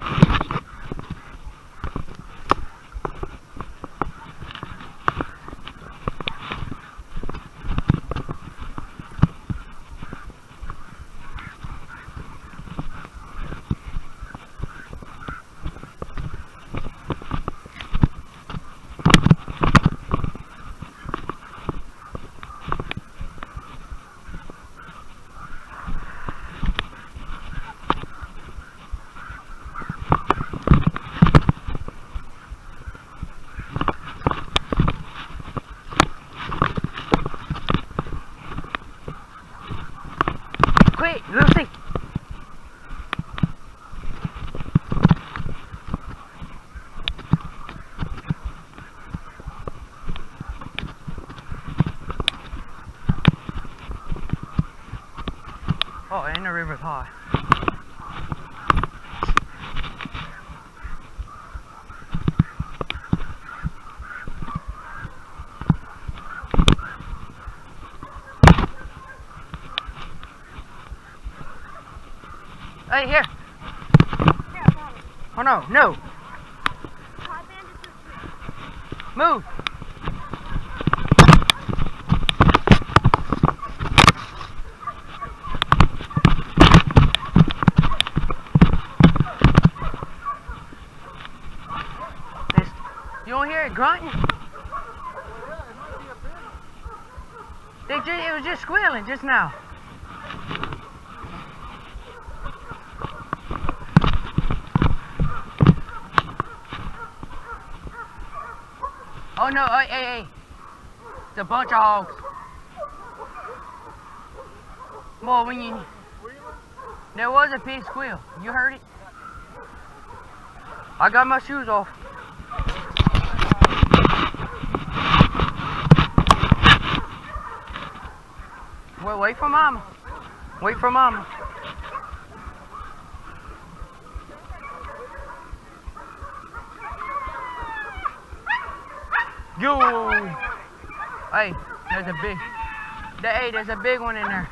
you Quick, Lucy! Oh, and the river's high. Hey, here. Oh no, no. Move. This- You don't hear it grunting? It was just squealing just now. Oh no, hey, hey, hey. It's a bunch of hogs. Boy, when you... There was a pig squeal. You heard it? I got my shoes off. Wait, wait for mama. Wait for mama. Yo! Hey, there's a big. Hey, there's a big one in there.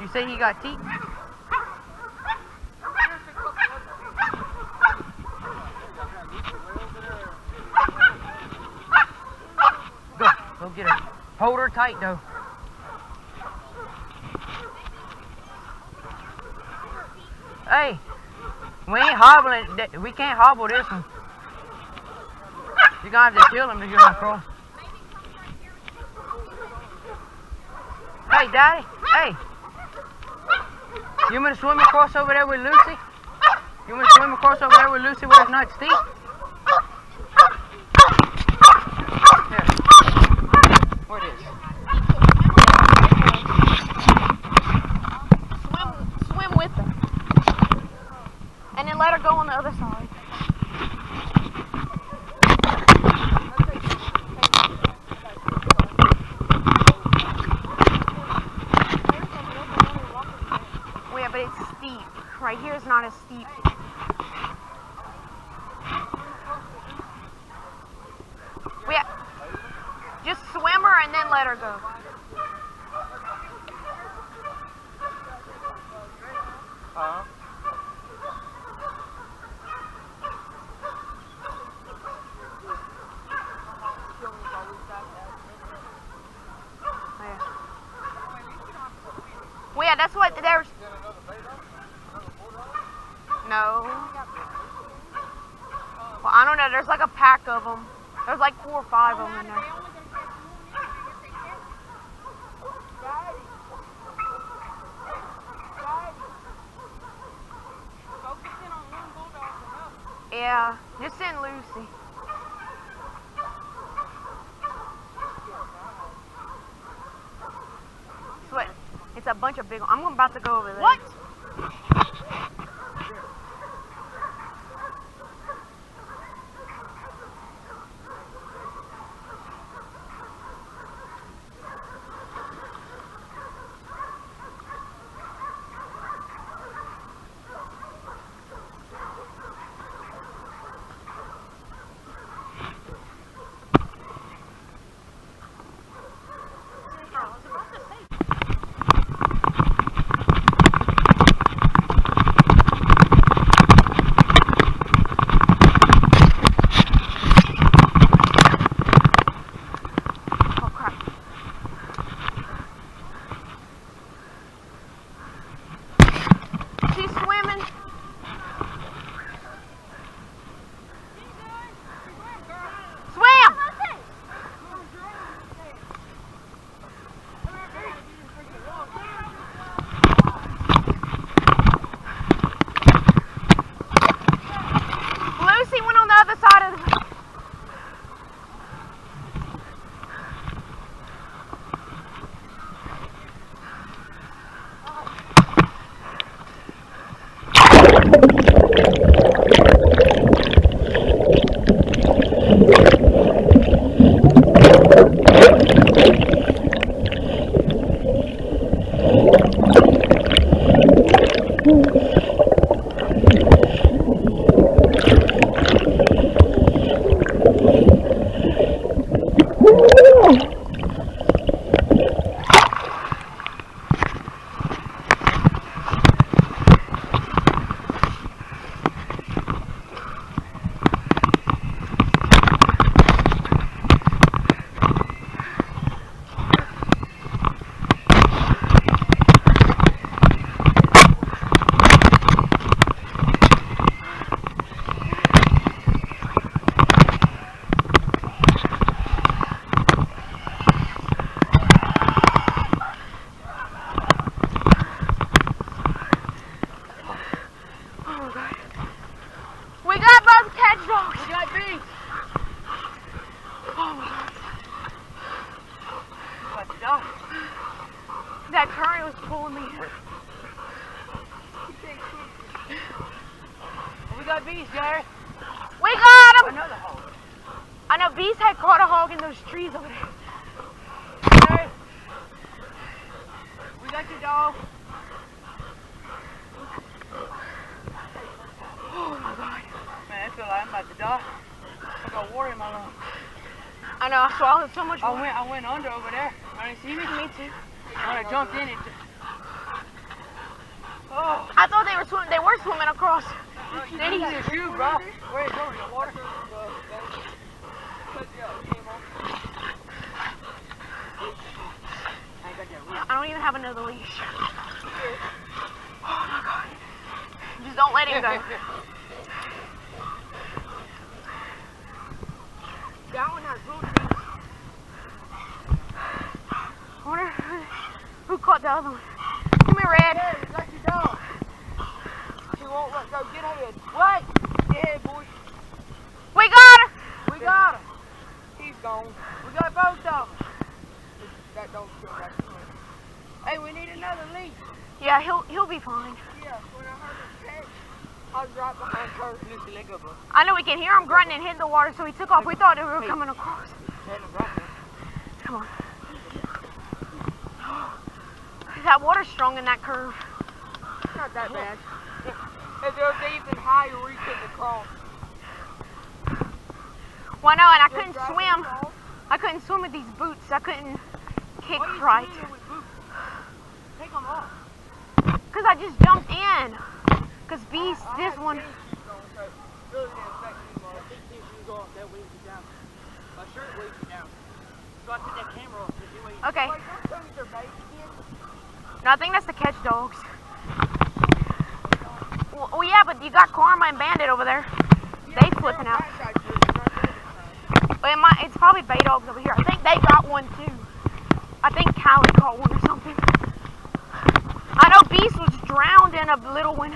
You say he got teeth? Go, go get her. Hold her tight though. Hey, we ain't hobbling. We can't hobble this one. You're gonna have to kill him to get him across. Hey, Daddy. Hey. You want to swim across over there with Lucy? You want to swim across over there with Lucy where it's not steep? Here. Where it is? Swim, swim with her. And then let her go on the other side. Yeah, but it's steep. Right here is not as steep. We just swim her and then let her go. Yeah, that's what there's. No. Well, I don't know. There's like a pack of them. There's like four or five of them in there. Yeah, just send Lucy. Sweat. It's a bunch of big. I'm about to go over there. What? Dogs. We got Beast. Oh my god. Got the. That current was pulling me. We got Beast, Jared. We got him! Another hole. I know Beast had caught a hog in those trees over there. Jared. We got your dog. Oh my god. Man, I feel like I'm about to die. I got water in my lungs. I know, I swallowed so much I water. went, I went under over there. I didn't see me. Me too. When I jumped in, it. Oh, I thought they were swimming. They were swimming across. then he's your shoe, bro. Where is going? The water? I ain't got that. I don't even have another leash. Oh my god. Just don't let him go. caught the other one. Come here, Red. Yeah, you got. She won't let go. Get ahead. Wait. Get ahead, boy. We got her. We got him. He's gone. We got both of them. That dog's still back Hey, we need another leash. Yeah, he'll he'll be fine. Yeah, when I heard him catch, I was right behind her. Lucy, let go, bro. I know we can hear him grunting and hitting the water, so he took off. We thought they were coming across. Let him right there. Come on. That water's strong in that curve. Not that bad. If they're deep and high, you reach in the cross. Well, no, and I couldn't swim. I couldn't swim with these boots. I couldn't kick right. swimming with boots? Take them off. Because I just jumped in. Because beast, I this had one. on, so really didn't affect me much. These tennis shoes go up, that weighs you down. My shirt weighs you down. So I took that camera off. so it Okay. I think that's the catch dogs. Well, well, yeah, but you got Karma and Bandit over there. They flipping out. It might, it's probably Bay Dogs over here. I think they got one too. I think Callie caught one or something. I know Beast was drowned in a little one.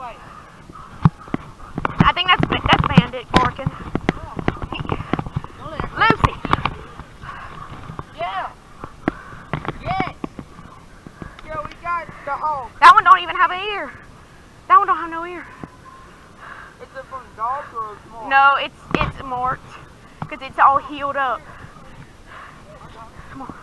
Wait. I think that's that's Bandit barking. Lucy, Yeah. Yes. Yeah, we got the hog. that one don't even have an ear. That one don't have no ear. Is it from dogs or? No, it's it's marked because it's all healed up. Come on.